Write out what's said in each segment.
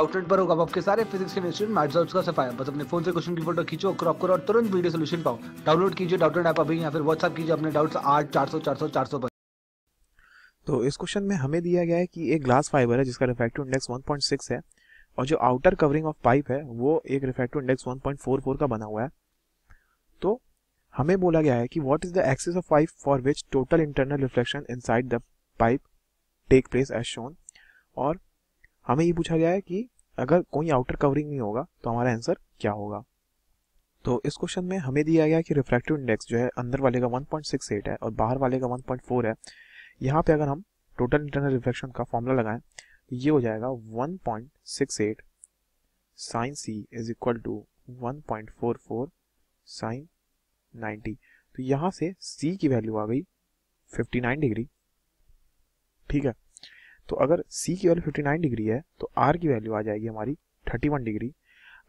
Outlet पर होगा आपके सारे फिजिक्स के स्टूडेंट मैथ्स डाउट्स का सफाया बस अपने फ़ोन से क्वेश्चन की फ़ोटो खींचो क्रॉप करो और तुरंत वीडियो सोल्यूशन पाओ। डाउनलोड कीजिए डाउटलेट ऐप अभी या फिर व्हाट्सएप कीजिए, अपने डाउट्स आठ, चार सौ चार सौ चार सौ पर। तो इस क्वेश्चन में हमें दिया गया है कि एक ग्लास फाइबर है, जिसका रिफ्रैक्टिव इंडेक्स 1.6 है, और जो आउटर कवरिंग ऑफ़ पाइप है, वो एक रिफ्रैक्टिव इंडेक्स 1.44 का बना हुआ है। तो हमें बोला गया है कि what is the axis of pipe for which total internal reflection inside the pipe take place as shown और हमें ये पूछा गया है कि अगर कोई आउटर कवरिंग नहीं होगा तो हमारा आंसर क्या होगा? तो इस क्वेश्चन में हमें दिया गया कि रिफ्रैक्टिव इंडेक्स जो है, अंदर वाले का 1.68 है और बाहर वाले का 1.4 है। यहाँ पे अगर हम टोटल इंटरनल रिफ्लेक्शन का फॉर्मूला लगाएँ तो ये हो जाएगा 1.68 point six eight sine C is equal to 1.44 sine 90 तो यहाँ से सी की वैल्यू आ गई 59 डिग्री ठीक है? तो अगर सी की वैल्यू 59 डिग्री है तो आर की वैल्यू आ जाएगी हमारी 31 डिग्री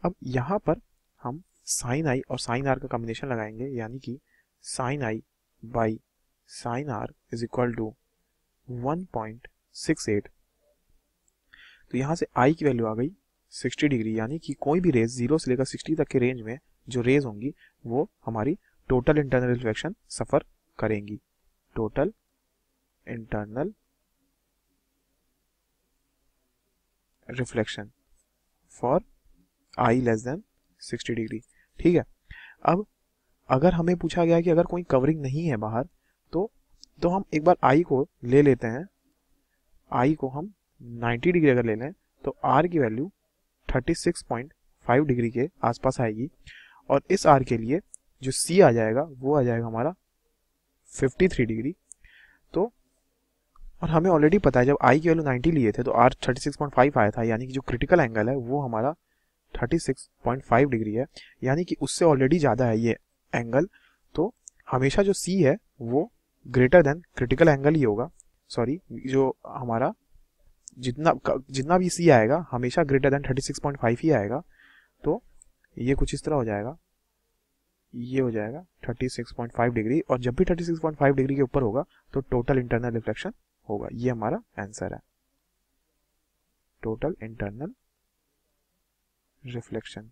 अब यहाँ पर हम साइन आई और साइन आर का कॉम्बिनेशन लगाएँगे, यानी कि sine I by sine R is equal to 1.68 तो यहाँ से आई की वैल्यू आ गई 60 डिग्री यानी कि कोई भी रेज ज़ीरो से लेकर 60 तक के रेंज में जो रेज होंगी, वो हमारी टोटल इंटरनल रिफ्लेक्शन सफ़र करेंगी. Total internal reflection for I less than 60 degree ठीक है? अब अगर हमें पूछा गया कि अगर कोई कवरिंग नहीं है बाहर तो तो हम एक बार आई को ले लेते हैं। आई को हम 90 डिग्री अगर ले लें तो आर की वैल्यू 36.5 डिग्री के आसपास आएगी। और इस आर के लिए जो सी आ जाएगा, वो आ जाएगा हमारा 53 डिग्री और हमें ऑलरेडी पता है, जब आई की वैल्यू 90 लिए थे तो आर 36.5 आया था, यानी कि जो क्रिटिकल एंगल है, वो हमारा 36.5 डिग्री है, यानी कि उससे ऑलरेडी ज़्यादा है ये एंगल तो हमेशा जो सी है, वो ग्रेटर देन क्रिटिकल एंगल ही होगा। सॉरी जो हमारा जितना जितना भी सी आएगा, हमेशा ग्रेटर देन 36.5 ही आएगा तो ये कुछ इस तरह हो जाएगा। ये हो जाएगा 36.5 डिग्री और जब भी 36.5 डिग्री के ऊपर होगा तो टोटल इंटरनल रिफ्लेक्शन होगा। ये हमारा आंसर है। Total internal reflection